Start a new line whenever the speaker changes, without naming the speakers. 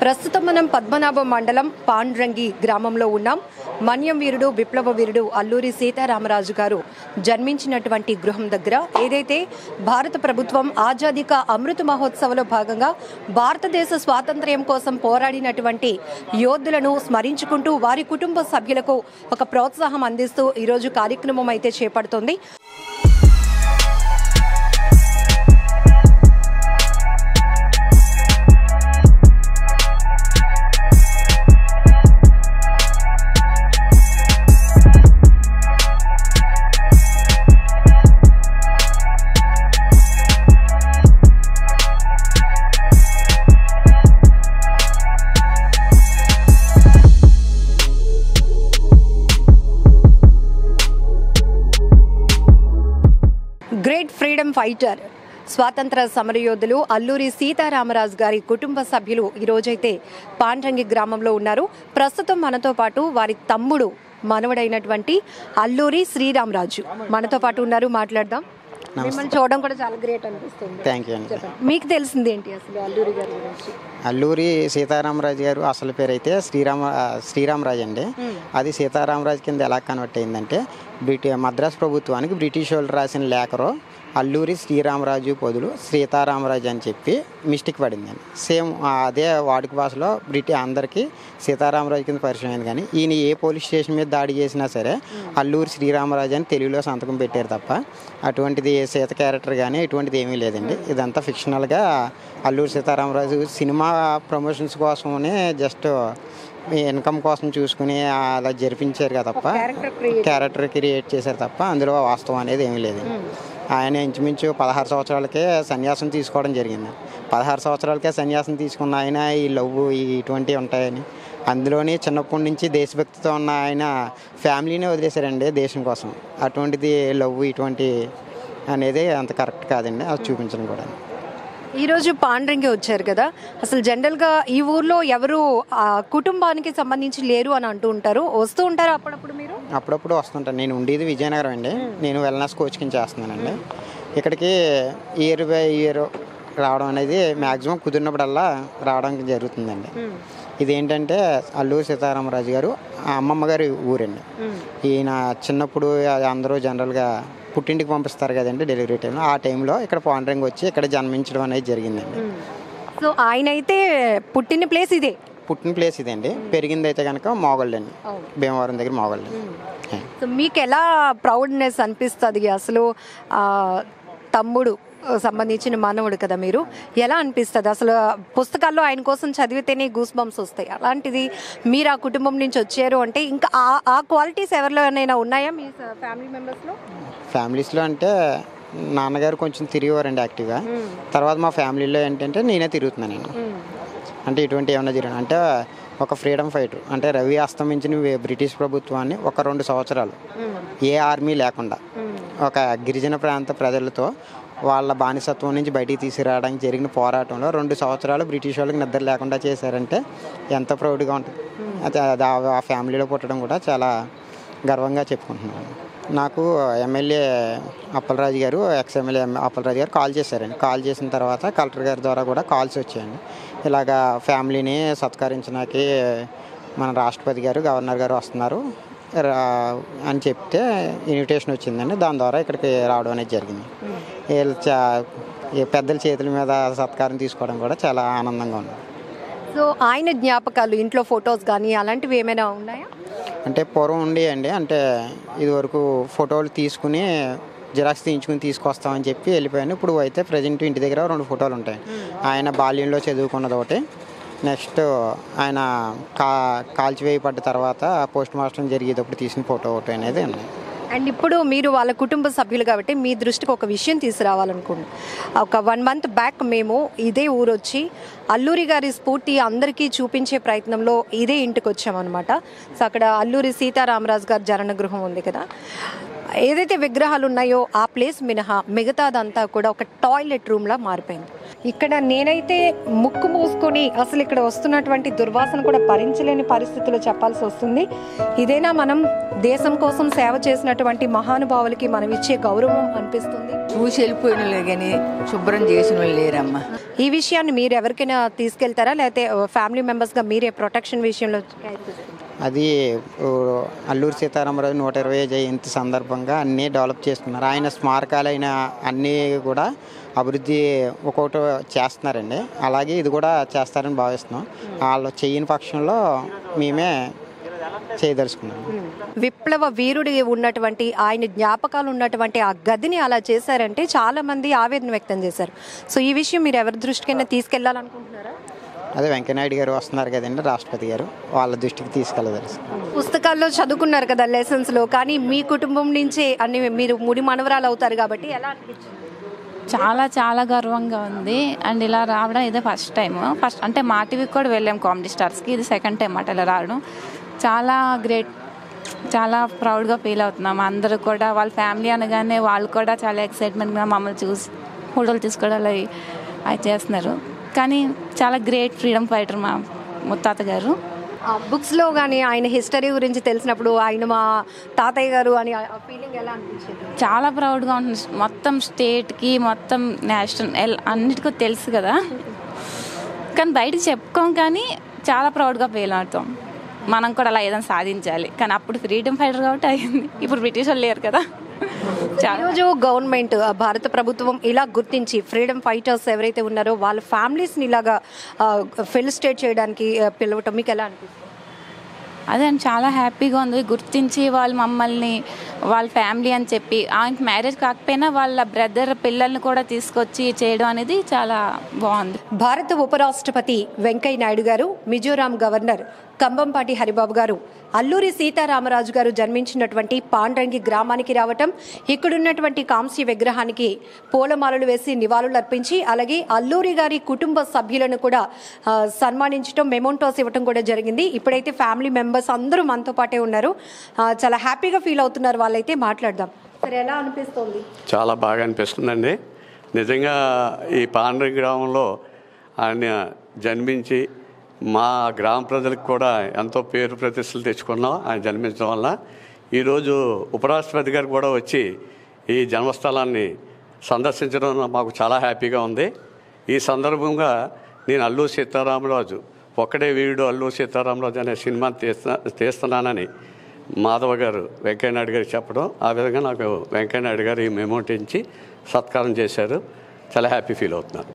ప్రస్తుతం మనం పద్మనాభం మండలం పాండ్రంగి గ్రామంలో ఉన్నాం. మన్యం వీరుడు విప్లవ వీరుడు అల్లూరి సీతారామరాజు గారు జన్మించినటువంటి గృహం దగ్గర. ఏదైతే భారత ప్రభుత్వం ఆజాదీ కా అమృత మహోత్సవంలో భాగంగా భారతదేశ స్వాతంత్ర్యం కోసం పోరాడినటువంటి యోధులను స్మరించుకుంటూ వారి కుటుంబ సభ్యులకు ఒక ప్రోత్సాహం అందిస్తూ ఈరోజు కార్యక్రమం అయితే చేపడుతోంది. ఫైటర్. స్వాతంత్ర సమరయోధులు అల్లూరి సీతారామరాజు గారి కుటుంబ సభ్యులు ఈ రోజైతే పాండ్రంగి గ్రామంలో ఉన్నారు. ప్రస్తుతం మనతో పాటు వారి తమ్ముడు మనవడైనటువంటి అల్లూరి శ్రీరామరాజు. మనతో పాటు ఉన్నారు మాట్లాడదాం. మిమ్మల్ని చూడడం కూడా చాలా గ్రేట్ అనిపిస్తుంది.
థ్యాంక్ యూ అండి
మీకు తెలిసింది ఏంటి అసలు అల్లూరి గారి గురించి?
అల్లూరి సీతారామరాజు గారు అసలు పేరు అయితే శ్రీరామ శ్రీరామరాజు అండి. అది సీతారామరాజు కింద ఎలా కన్వర్ట్ అయిందంటే బ్రిటి మద్రాస్ ప్రభుత్వానికి బ్రిటిష్ వాళ్ళు రాసిన లేఖలో అల్లూరి శ్రీరామరాజు పొదులు సీతారామరాజు అని చెప్పి మిస్టేక్ పడిందండి సేమ్ అదే వాడుక భాషలో బ్రిటి అందరికీ సీతారామరాజు కింద పరిచయం అయింది కానీ ఈయన ఏ పోలీస్ స్టేషన్ మీద దాడి చేసినా సరే అల్లూరి శ్రీరామరాజు అని తెలుగులో సంతకం పెట్టారు తప్ప అటువంటిది సీత క్యారెక్టర్ కానీ ఎటువంటిది ఏమీ లేదండి. ఇదంతా ఫిక్షనల్గా అల్లూరి సీతారామరాజు సినిమా ప్రమోషన్స్ కోసమని జస్ట్ ఇన్కమ్ కోసం చూసుకుని అలా జరిపించారు కదా తప్ప
క్యారెక్టర్ క్రియేట్
క్యారెక్టర్ క్రియేట్ చేశారు తప్ప అందులో వాస్తవం అనేది ఏమీ లేదు. ఆయన ఇంచుమించు పదహారు సంవత్సరాలకే సన్యాసం తీసుకోవడం జరిగింది. పదహారు సంవత్సరాలకే సన్యాసం తీసుకున్న ఆయన ఈ లవ్ ఈ ఇటువంటివి ఉంటాయని. అందులోని చిన్నప్పటి నుంచి దేశభక్తితో ఉన్న ఆయన ఫ్యామిలీనే వదిలేశారండి దేశం కోసం. అటువంటిది లవ్ ఇటువంటి అనేది అంత కరెక్ట్ కాదండి. అది చూపించడం కూడా
ఈ రోజు పాండ్రంగి వచ్చారు కదా. అసలు జనరల్గా ఈ ఊర్లో ఎవరు ఆ, కుటుంబానికి సంబంధించి లేరు అని అంటూ ఉంటారు. వస్తూ ఉంటారు అప్పుడప్పుడు మీరు?
అప్పుడప్పుడు వస్తుంటాను. నేను ఉండేది విజయనగరం అండి. నేను వెల్నెస్ కోచింగ్ చేస్తున్నానండి. ఇక్కడికి ఇయర్ బై ఇయర్ రావడం అనేది మ్యాక్సిమం కుదిరినప్పుడల్లా రావడానికి జరుగుతుందండి. ఇదేంటంటే అల్లూరి సీతారామరాజు గారు అమ్మమ్మ గారి ఊరండి. ఈయన చిన్నప్పుడు అది అందరూ జనరల్గా పుట్టింటికి పంపిస్తారు కదండి డెలివరీ టైంలో. ఆ టైంలో ఇక్కడ పాండరింగ్ వచ్చి ఇక్కడ జన్మించడం అనేది జరిగిందండి.
సో ఆయన అయితే పుట్టిన ప్లేస్ ఇదే?
పుట్టిన ప్లేస్ ఇదండి. పెరిగింది అయితే కనుక మోగళ్ళు అండి. భీమవరం దగ్గర మోగళ్ళు
సో మీకు ఎలా ప్రౌడ్నెస్ అనిపిస్తుంది? అసలు తమ్ముడు సంబంధించిన మానవుడు కదా మీరు. ఎలా అనిపిస్తుంది? అసలు పుస్తకాల్లో ఆయన కోసం చదివితేనే గూస్ బంప్స్ వస్తాయి. అలాంటిది మీరు ఆ కుటుంబం నుంచి వచ్చారు అంటే ఇంకా ఆ ఆ క్వాలిటీస్ ఎవరిలోనైనా ఉన్నాయా మీ ఫ్యామిలీ మెంబర్స్లో
ఫ్యామిలీస్లో అంటే నాన్నగారు కొంచెం తిరిగేవారండి యాక్టివ్గా తర్వాత మా ఫ్యామిలీలో ఏంటంటే నేనే తిరుగుతున్నాను నేను. అంటే ఇటువంటి ఏమైనా జరిగిన అంటే ఒక ఫ్రీడమ్ ఫైటర్ అంటే రవి అస్తమించిన బ్రిటిష్ ప్రభుత్వాన్ని ఒక రెండు సంవత్సరాలు ఏ ఆర్మీ లేకుండా. ఒక గిరిజన ప్రాంత ప్రజలతో వాళ్ళ బానిసత్వం నుంచి బయటికి తీసుకురావడానికి జరిగిన పోరాటంలో రెండు సంవత్సరాలు బ్రిటిష్ వాళ్ళకి నిద్ర లేకుండా చేశారంటే ఎంత ప్రౌడ్గా ఉంటుంది అది ఆ- ఫ్యామిలీలో పుట్టడం కూడా చాలా గర్వంగా చెప్పుకుంటున్నాను. నాకు ఎమ్మెల్యే అప్పలరాజు గారు ఎక్స్ ఎమ్మెల్యే అప్పలరాజు గారు కాల్ చేశారండి. కాల్ చేసిన తర్వాత కలెక్టర్ గారి ద్వారా కూడా కాల్స్ వచ్చాయండి. ఇలాగా ఫ్యామిలీని సత్కరించడానికి మన రాష్ట్రపతి గారు గవర్నర్ గారు వస్తున్నారు. అని చెప్తే ఇన్విటేషన్ వచ్చిందండి. దాని ద్వారా ఇక్కడికి రావడం అనేది జరిగింది. వీళ్ళు చా పెద్దల చేతుల మీద సత్కారం తీసుకోవడం కూడా చాలా ఆనందంగా ఉంది.
సో ఆయన జ్ఞాపకాలు ఇంట్లో ఫొటోస్ కానీ అలాంటివి ఏమైనా ఉన్నాయా?
అంటే పూర్వం ఉండి అండి. అంటే ఇదివరకు ఫోటోలు తీసుకుని జిరాక్స్ తీయించుకుని తీసుకొస్తామని చెప్పి వెళ్ళిపోయాను. ఇప్పుడు అయితే ప్రజెంట్ ఇంటి దగ్గర రెండు ఫోటోలు ఉంటాయి. ఆయన బాల్యంలో చదువుకున్నది ఒకటి. నెక్స్ట్ ఆయన కా కాల్చివేయబడ్డ తర్వాత పోస్ట్ మార్టం జరిగేటప్పుడు తీసిన ఫోటో ఒకటి అనేది ఉన్నాయి
అండ్ ఇప్పుడు మీరు వాళ్ళ కుటుంబ సభ్యులు కాబట్టి మీ దృష్టికి ఒక విషయం తీసుకురావాలనుకుంటున్నాను ఒక వన్ మంత్ బ్యాక్ మేము ఇదే ఊరు వచ్చి అల్లూరి గారి స్ఫూర్తి అందరికీ చూపించే ప్రయత్నంలో ఇదే ఇంటికి వచ్చామన్నమాట సో అక్కడ అల్లూరి సీతారామరాజు గారి జనన గృహం ఉంది కదా. ఏదైతే విగ్రహాలు ఉన్నాయో ఆ ప్లేస్ మినహా మిగతాదంతా కూడా ఒక టాయిలెట్ రూమ్లా మారిపోయింది. ఇక్కడ నేనైతే ముక్కు మూసుకొని అసలు ఇక్కడ వస్తున్నటువంటి దుర్వాసన కూడా భరించలేని పరిస్థితులు చెప్పాల్సి వస్తుంది. ఇదేనా మనం దేశం కోసం సేవ చేసినటువంటి మహానుభావులకి మనం ఇచ్చే గౌరవం అనిపిస్తుంది?
చూసి వెళ్ళిపోయిన వాళ్ళు కానీ శుభ్రం చేసిన లేరమ్మా.
ఈ విషయాన్ని మీరు ఎవరికైనా తీసుకెళ్తారా? లేకపోతే ఫ్యామిలీ మెంబర్స్గా మీరే ప్రొటెక్షన్ విషయంలో
అది అల్లూరి సీతారామరాజు నూట ఇరవై జయంతి సందర్భంగా అన్నీ డెవలప్ చేస్తున్నారు. ఆయన స్మారకాలైన అన్నీ కూడా అభివృద్ధి ఒక్కొక్కటి చేస్తున్నారండి. అలాగే ఇది కూడా చేస్తారని భావిస్తున్నాం. వాళ్ళు చేయని పక్షంలో మేమే చేయదలుచుకున్నాం.
విప్లవ వీరుడి ఉన్నటువంటి ఆయన జ్ఞాపకాలు ఉన్నటువంటి ఆ గదిని అలా చేశారంటే చాలా మంది ఆవేదన వ్యక్తం చేశారు. సో ఈ విషయం మీరు ఎవరి దృష్టికైనా తీసుకెళ్ళాలనుకుంటున్నారా?
అదే వెంకయ్యనాయుడు గారు వస్తున్నారు కదండి రాష్ట్రపతి గారు. వాళ్ళ దృష్టికి తీసుకెళ్ళదలుచు
పుస్తకాల్లో చదువుకున్నారు కదా లెసన్స్లో కానీ మీ కుటుంబం నుంచే అన్ని మీరు ముడి మనవరాలు అవుతారు కాబట్టి ఎలా అనిపించింది?
చాలా చాలా గర్వంగా ఉంది. అండ్ ఇలా రావడం ఇదే ఫస్ట్ టైం ఫస్ట్ అంటే మా టీవీకి కూడా వెళ్ళాం కామెడీ స్టార్స్కి ఇది సెకండ్ టైం అట ఇలా రావడం. చాలా గ్రేట్ చాలా ప్రౌడ్గా ఫీల్ అవుతున్నాం. అందరూ కూడా వాళ్ళ ఫ్యామిలీ అనగానే వాళ్ళు కూడా చాలా ఎక్సైట్మెంట్గా మమ్మల్ని చూసి ఫోటోలు తీసుకోవడాలు అవి అవి చేస్తున్నారు. కానీ చాలా గ్రేట్ ఫ్రీడమ్ ఫైటర్ మా ముత్తాత గారు
బుక్స్లో కానీ ఆయన హిస్టరీ గురించి తెలిసినప్పుడు ఆయన మా తాతయ్య గారు అని ఫీలింగ్ ఎలా అనిపించింది?
చాలా ప్రౌడ్గా ఉంటుంది. మొత్తం స్టేట్కి మొత్తం నేషనల్ అన్నిటికీ తెలుసు కదా. కానీ బయటకు చెప్పుకోం కానీ చాలా ప్రౌడ్గా ఫీల్ అవుతాం. మనం కూడా అలా ఏదైనా సాధించాలి. కానీ అప్పుడు ఫ్రీడమ్ ఫైటర్ కాబట్టి అయింది. ఇప్పుడు బ్రిటిష్ వాళ్ళు లేరు కదా.
ఈరోజు గవర్నమెంట్ భారత ప్రభుత్వం ఇలా గుర్తించి ఫ్రీడమ్ ఫైటర్స్ ఎవరైతే ఉన్నారో వాళ్ళ ఫ్యామిలీస్ని ఇలాగా ఫెలిస్టేట్ చేయడానికి పిలవటం మీకు ఎలా అనిపిస్తుంది?
అదే అండి చాలా హ్యాపీగా ఉంది. గుర్తించి వాళ్ళు మమ్మల్ని వాళ్ళ ఫ్యామిలీ అని చెప్పి ఆయనకి మ్యారేజ్ కాకపోయినా వాళ్ళ బ్రదర్ పిల్లల్ని కూడా తీసుకొచ్చి చేయడం అనేది చాలా బాగుంది.
భారత ఉపరాష్ట్రపతి వెంకయ్య నాయుడు గారు మిజోరాం గవర్నర్ కంబంపాటి హరిబాబు గారు అల్లూరి సీతారామరాజు గారు జన్మించినటువంటి పాండ్రంగి గ్రామానికి రావటం ఇక్కడున్నటువంటి కాంస్య విగ్రహానికి పూలమాలలు వేసి నివాళులు అర్పించి అలాగే అల్లూరి గారి కుటుంబ సభ్యులను కూడా సన్మానించడం మెమోంటోస్ ఇవ్వటం కూడా జరిగింది. ఇప్పుడైతే ఫ్యామిలీ మెంబర్స్ అందరూ మనతో పాటే ఉన్నారు. చాలా హ్యాపీగా ఫీల్ అవుతున్నారు వాళ్ళైతే. మాట్లాడదాం. సరే ఎలా అనిపిస్తోంది?
చాలా బాగా అనిపిస్తుందండి. నిజంగా ఈ పాండ్రంగి గ్రామంలో ఆయన జన్మించి మా గ్రామ ప్రజలకు కూడా ఎంతో పేరు ప్రతిష్టలు తెచ్చుకున్నాం. ఆయన జన్మించడం వల్ల ఈరోజు ఉపరాష్ట్రపతి గారు కూడా వచ్చి ఈ జన్మస్థలాన్ని సందర్శించడం మాకు చాలా హ్యాపీగా ఉంది. ఈ సందర్భంగా నేను అల్లూరు సీతారామరాజు ఒక్కడే వీరుడు అల్లూరు సీతారామరాజు అనే సినిమా తీస్తా తీస్తున్నానని మాధవ గారు వెంకయ్యనాయుడు గారు చెప్పడం. ఆ విధంగా నాకు వెంకయ్యనాయుడు గారు ఈ మెమోటించి సత్కారం చేశారు. చాలా హ్యాపీ ఫీల్ అవుతున్నాను.